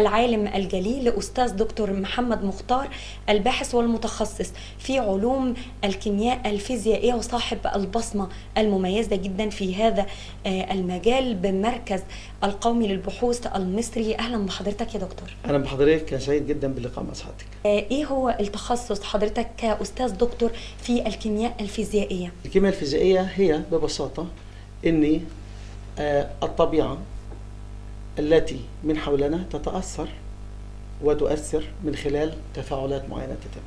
العالم الجليل أستاذ دكتور محمد مختار الباحث والمتخصص في علوم الكيمياء الفيزيائية وصاحب البصمة المميزة جدا في هذا آه، المجال بمركز القومي للبحوث المصري. أهلا بحضرتك يا دكتور. أهلا بحضرتك. سعيد جدا باللقاء مع حضرتك آه، إيه هو التخصص حضرتك كأستاذ دكتور في الكيمياء الفيزيائية؟ الكيمياء الفيزيائية هي ببساطة ان آه، الطبيعة التي من حولنا تتأثر وتؤثر من خلال تفاعلات معينة تتم.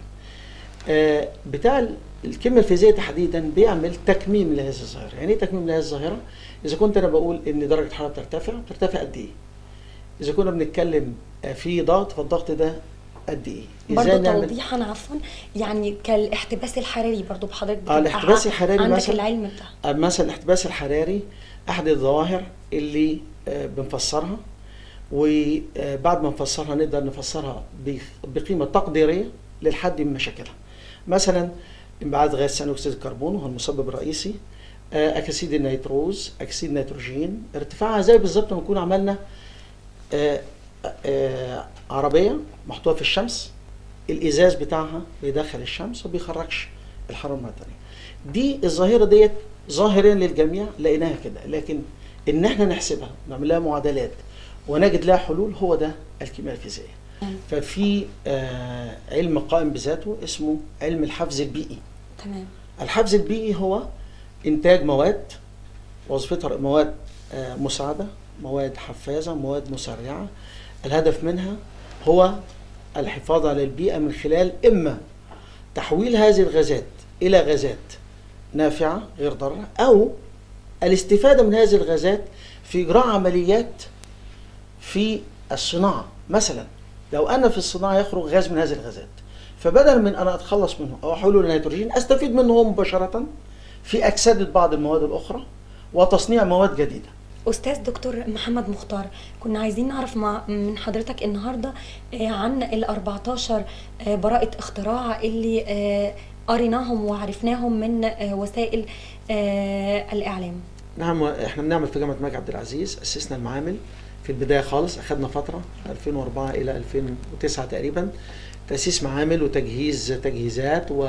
آه، بتاع الكيمياء الفيزيائية تحديدا بيعمل تكميم لهذه الظاهرة. يعني إيه تكميم لهذه الظاهرة؟ إذا كنت أنا بقول إن درجة الحرارة بترتفع بترتفع قد إيه؟ إذا كنا بنتكلم آه، في ضغط فالضغط ده قد إيه؟ نعمل- توضيحا عفوا يعني كالاحتباس الحراري برضو بحضرتك آه الاحتباس الحراري عندك مثلا العلم بتاعه. آه، مثلا الاحتباس الحراري أحد الظواهر اللي بنفسرها. وبعد ما نفسرها نقدر نفسرها بقيمة تقديرية للحد من مشاكلها. مثلا انبعاث غاز ثاني أكسيد الكربون وهو المسبب الرئيسي آه، اكاسيد النيتروز أكسيد النيتروجين. ارتفاعها زي بالظبط لما نكون عملنا آه، آه، عربية محطوطة في الشمس. الإزاز بتاعها بيدخل الشمس وبيخرجش الحرارة مره دي الظاهرة ديت ظاهريا للجميع لقيناها كده. لكن إن إحنا نحسبها نعمل لها معادلات ونجد لها حلول هو ده الكيمياء الفيزيائية. ففي آه علم قائم بذاته اسمه علم الحفز البيئي. تمام. الحفز البيئي هو إنتاج مواد وظيفتها مواد آه، مساعدة مواد حفازه مواد مسرعة. الهدف منها هو الحفاظ على البيئة من خلال إما تحويل هذه الغازات إلى غازات نافعة غير ضاره أو الاستفادة من هذه الغازات في إجراء عمليات في الصناعة. مثلا لو أنا في الصناعة يخرج غاز من هذه الغازات فبدل من أن أتخلص منه أو أحوله لنيتروجين أستفيد منه هو مباشرة في اكسده بعض المواد الأخرى وتصنيع مواد جديدة. أستاذ دكتور محمد مختار كنا عايزين نعرف مع من حضرتك النهارده آه، عن ال 14 آه، براءة اختراع اللي آه، قريناهم وعرفناهم من وسائل الإعلام. نعم إحنا بنعمل في جامعة الملك عبد العزيز أسسنا المعامل في البداية خالص أخذنا فترة 2004 إلى 2009 تقريبا تأسيس معامل وتجهيز تجهيزات و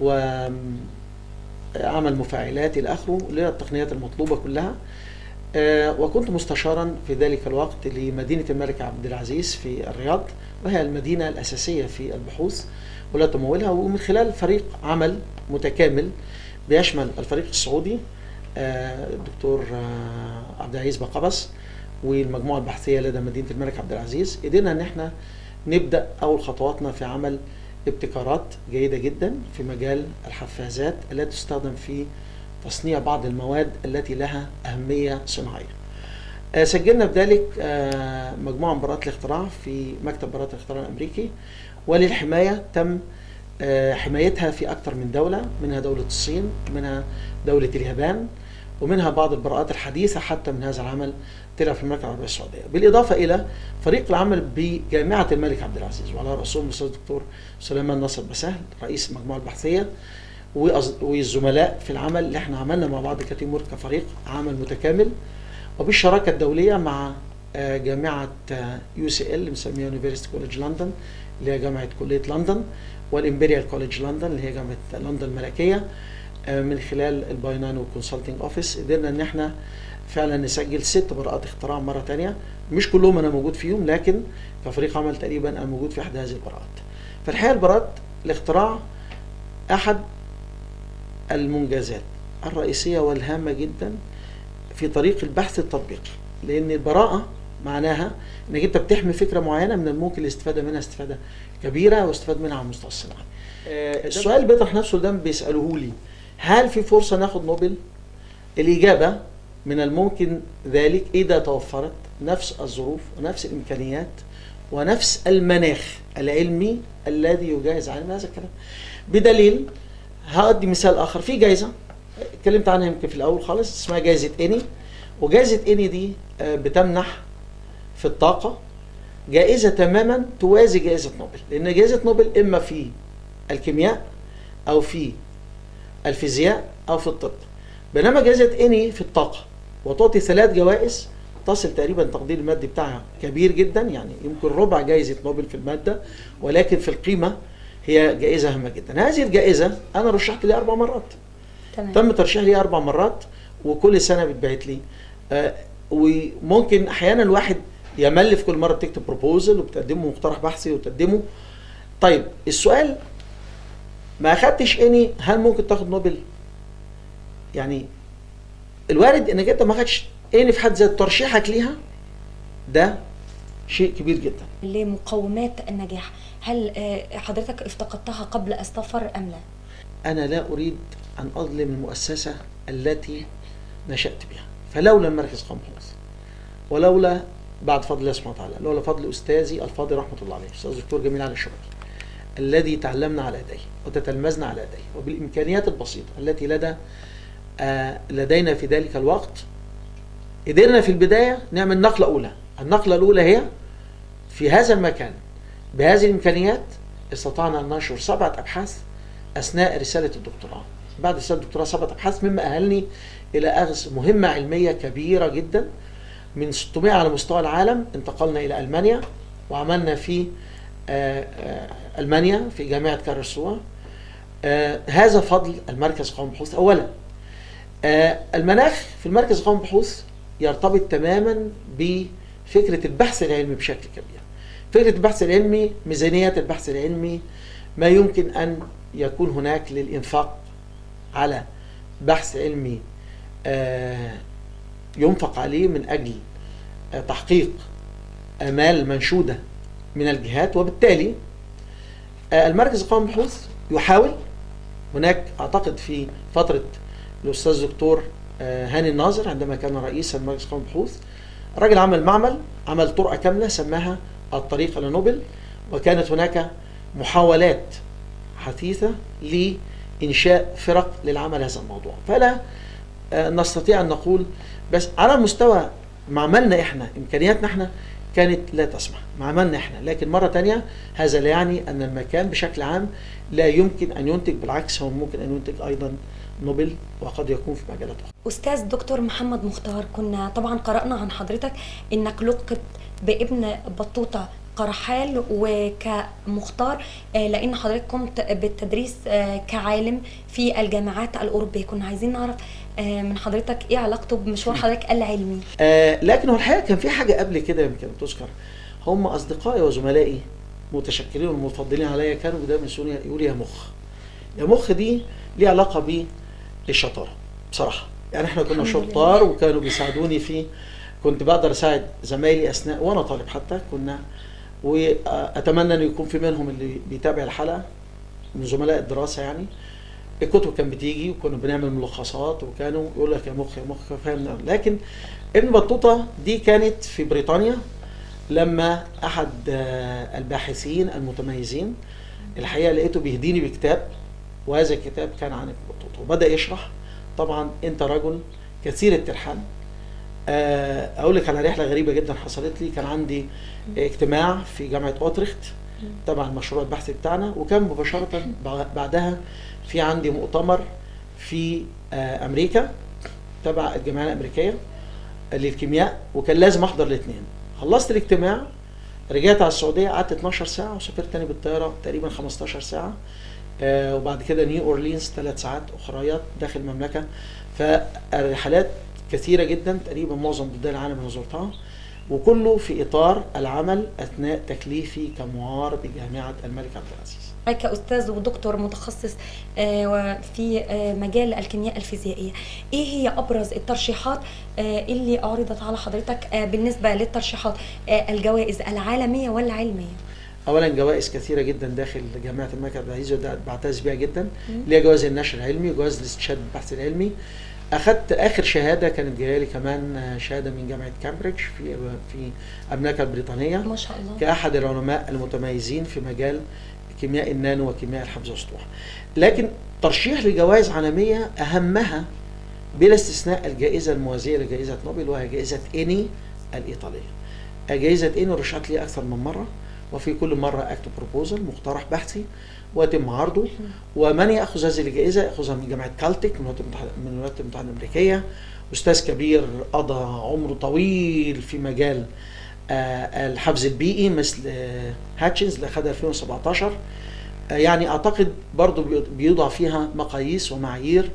و عمل مفاعلات إلى آخره للتقنيات المطلوبة كلها. آه، وكنت مستشارا في ذلك الوقت لمدينة الملك عبد العزيز في الرياض وهي المدينة الأساسية في البحوث ولا تمولها ومن خلال فريق عمل متكامل بيشمل الفريق السعودي الدكتور آه، عبد العزيز بقبس والمجموعة البحثية لدى مدينة الملك عبد العزيز. قدرنا إن إحنا نبدأ أول خطواتنا في عمل ابتكارات جيدة جدا في مجال الحفازات التي تستخدم في تصنيع بعض المواد التي لها أهمية صناعية. آه، سجلنا بذلك آه، مجموعة من براءات الاختراع في مكتب براءات الاختراع الأمريكي. وللحماية تم حمايتها في أكثر من دولة منها دولة الصين منها دولة اليابان. ومنها بعض البراءات الحديثة حتى من هذا العمل طلع في المملكة العربية السعودية. بالإضافة إلى فريق العمل بجامعة الملك عبد العزيز وعلى راسهم الاستاذ الدكتور سليمان ناصر بسهل رئيس المجموعه البحثية وأص- والزملاء في العمل. اللي إحنا عملنا مع بعض كتيم وورك كفريق عمل متكامل. وبالشراكة الدولية مع آه، جامعة UCL بنسميها University College London اللي هي جامعة كلية لندن وال Imperial College London اللي هي جامعة لندن الملكية. آه، من خلال ال باينانو consulting office قدرنا إن إحنا فعلا نسجل ست براءات اختراع مرة تانية. مش كلهم أنا موجود فيهم لكن كفريق عمل تقريبا أنا موجود في احدى هذه البراءات. فالحقيقة البراءات الاختراع أحد المنجزات الرئيسية والهامة جدا في طريق البحث التطبيقي. لأن البراءة معناها إنك أنت بتحمي فكرة معينة من الممكن الاستفاده منها استفادة كبيرة واستفاد منها على المستوى الصناعي. آه، السؤال بيطرح نفسه ده بيسألوه لي. هل في فرصة ناخد نوبل؟ الإجابة من الممكن ذلك إذا توفرت نفس الظروف ونفس الإمكانيات ونفس المناخ العلمي الذي يجهز علم هذا الكلام. بدليل هأدي مثال آخر في جائزة اتكلمت عنها يمكن في الأول خالص اسمها جائزة إني وجائزة إني دي آه، بتمنح في الطاقة جائزة تماما توازي جائزة نوبل لأن جائزة نوبل إما في الكيمياء أو في الفيزياء أو في الطب. بينما جائزه إني في الطاقة وتعطي ثلاث جوائز تصل تقريبا التقدير المادي بتاعها كبير جدا يعني يمكن ربع جائزة نوبل في المادة ولكن في القيمة هي جائزة هامه جدا. هذه الجائزة أنا رشحت لي أربع مرات. تمام. تم ترشيح لي أربع مرات وكل سنة بتبعت لي. آه وممكن أحيانا الواحد يمل في كل مرة بتكتب بروبوزل وبتقدمه مقترح بحثي وتقدمه. طيب السؤال ما أخدتش اني هل ممكن تاخد نوبل؟ يعني الوارد إنك أنت ما خدتش اني في حد ذات ترشيحك ليها ده شيء كبير جدا. لمقومات النجاح. هل آه، حضرتك افتقدتها قبل السفر أم لا؟ أنا لا أريد أن أظلم المؤسسة التي نشأت بها فلولا المركز قام بحوث ولولا بعد فضل الله سبحانه وتعالى لولا فضل أستاذي الفاضل رحمة الله عليه الاستاذ الدكتور جميل علي الشرقي الذي تعلمنا على يديه وتتلمذنا على يديه وبالإمكانيات البسيطة التي لدى آه لدينا في ذلك الوقت. قدرنا في البداية نعمل نقلة أولى. النقلة الأولى هي في هذا المكان بهذه الإمكانيات استطعنا أن ننشر سبعة أبحاث أثناء رسالة الدكتوراه. بعد رسالة الدكتوراه سبعة أبحاث مما أهلني إلى اخذ مهمة علمية كبيرة جدا. من 600 على مستوى العالم انتقلنا إلى ألمانيا وعملنا في ألمانيا في جامعة كارلسروه آه، هذا فضل المركز قوم بحوث. اولا آه، المناخ في المركز قوم بحوث يرتبط تماما بفكرة البحث العلمي بشكل كبير. فكرة البحث العلمي ميزانيه البحث العلمي ما يمكن أن يكون هناك للإنفاق على بحث علمي آه، ينفق عليه من أجل آه، تحقيق آمال منشودة من الجهات. وبالتالي المركز القومي للبحوث يحاول هناك أعتقد في فترة الأستاذ دكتور آه، هاني الناظر عندما كان رئيسا لمركز القومي للبحوث الراجل عمل معمل عمل طرقة كاملة سماها الطريق إلى نوبل وكانت هناك محاولات حثيثة لإنشاء فرق للعمل هذا الموضوع. فلا آه، نستطيع أن نقول بس على مستوى معملنا إحنا إمكانياتنا إحنا كانت لا تسمح. معملنا إحنا. لكن مرة تانية هذا لا يعني أن المكان بشكل عام لا يمكن أن ينتج بالعكس هو ممكن أن ينتج أيضا نوبل وقد يكون في مجالات أخرى. أستاذ دكتور محمد مختار كنا طبعا قرأنا عن حضرتك إنك لقب بابن بطوطة قرحال وكمختار آه، لأن حضرتك قمت بالتدريس آه، كعالم في الجامعات الأوروبية. كنا عايزين نعرف من حضرتك إيه علاقته بمشوار حضرتك العلمي؟ آه لكن هو الحقيقة كان في حاجة قبل كده يمكن تذكر. هم أصدقائي وزملائي متشكرين والمفضلين عليا كانوا دايما يقولوا يا مخ يا مخ دي ليها علاقة بالشطاره بصراحة يعني إحنا كنا شطار. وكانوا بيساعدوني في كنت بقدر أساعد زمايلي أثناء وأنا طالب حتى كنا وأتمنى ان يكون في منهم اللي بيتابع الحلقة من زملاء الدراسة يعني. الكتب كانت بتيجي وكنا بنعمل ملخصات وكانوا يقول لك يا مخ يا مخ فاهم لكن ابن بطوطة دي كانت في بريطانيا لما أحد آه، الباحثين المتميزين الحقيقة لقيته بيهديني بكتاب وهذا الكتاب كان عن ابن بطوطة. وبدأ يشرح. طبعا أنت رجل كثير الترحال. آه، أقول لك على رحلة غريبة جدا حصلت لي. كان عندي اجتماع في جامعة اوترخت تبع المشروع البحثي بتاعنا. وكان مباشرة بع- بعدها في عندي مؤتمر في آه، أمريكا تبع الجمعية الأمريكية للكيمياء وكان لازم أحضر الاثنين. خلصت الاجتماع رجعت على السعودية قعدت 12 ساعة وسافرت تاني بالطيارة تقريبا 15 ساعة. آه، وبعد كده نيو أورلينز ثلاث ساعات أخريات داخل المملكة. فالرحلات كثيرة جدا تقريبا معظم بلدان العالم أنا زرتها. وكله في إطار العمل أثناء تكليفي كمعار بجامعة الملك عبد العزيز. كأستاذ ودكتور متخصص آه، في آه، مجال الكيمياء الفيزيائية إيه هي أبرز الترشيحات آه، اللي عرضت على حضرتك بالنسبة للترشيحات الجوائز العالمية والعلمية اولا جوائز كثيرة جدا داخل جامعة الملك عبد العزيز وده بعتز بيها جدا ليها جوائز النشر العلمي وجوائز الاستشهاد بالبحث العلمي. أخذت آخر شهادة كانت جاية لي كمان شهادة من جامعة كامبريدج في في المملكه البريطانية. ما شاء الله. كأحد العلماء المتميزين في مجال كيمياء النانو وكيمياء الحفظ والسطوح. لكن ترشيح لجوائز عالمية أهمها بلا استثناء الجائزة الموازية لجائزة نوبل وهي جائزة إني الإيطالية. جائزة إني رشحت لي أكثر من مرة. وفي كل مرة أكتب proposal مقترح بحثي ويتم عرضه ومن يأخذ هذه الجائزة؟ يأخذها من جامعة كالتك من الولايات المتحدة الأمريكية. أستاذ كبير قضى عمره طويل في مجال آه، الحفظ البيئي مثل آه، هاتشنز اللي خدها 2017 آه، يعني أعتقد برضو بي- بيوضع فيها مقاييس ومعايير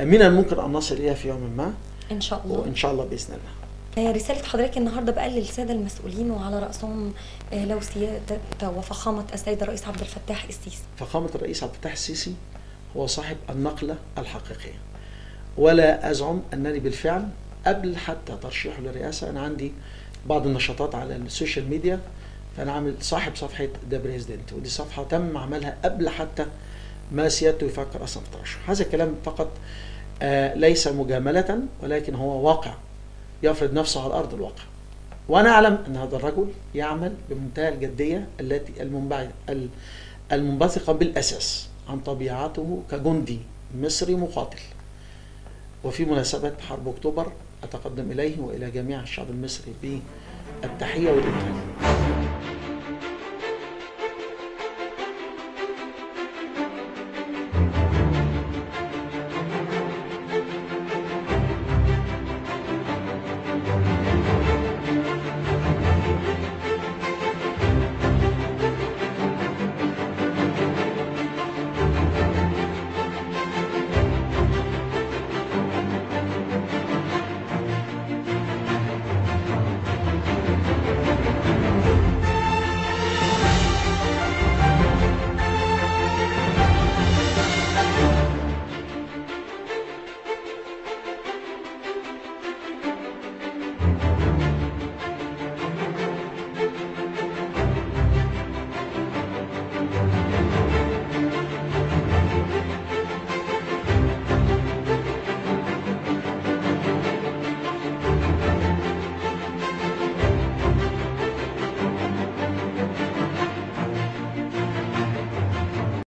آه، من الممكن أن نصل إليها في يوم ما. إن شاء الله. وإن شاء الله بإذن الله. آه، رسالة حضرتك النهاردة بقى للسادة المسؤولين وعلى رأسهم آه، لو سيادة وفخامة السيد الرئيس عبد الفتاح السيسي. فخامة الرئيس عبد الفتاح السيسي هو صاحب النقلة الحقيقية. ولا أزعم أنني بالفعل قبل حتى ترشيحه للرئاسة أنا عندي بعض النشاطات على ال social media. فأنا عامل صاحب صفحة The President ودي صفحة تم عملها قبل حتى ما سيادته يفكر أصلا في الترشح هذا الكلام فقط آه ليس مجاملة ولكن هو واقع. يفرض نفسه على أرض الواقع. وأنا أعلم أن هذا الرجل يعمل بمنتهى الجدية التي المنبثقة بالأساس عن طبيعته كجندي مصري مقاتل. وفي مناسبة حرب أكتوبر أتقدم إليه وإلى جميع الشعب المصري بالتحية والإمهال